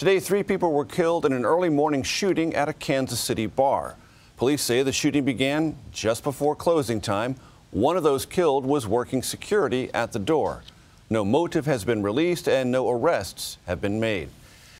Today, three people were killed in an early morning shooting at a Kansas City bar. Police say the shooting began just before closing time. One of those killed was working security at the door. No motive has been released and no arrests have been made.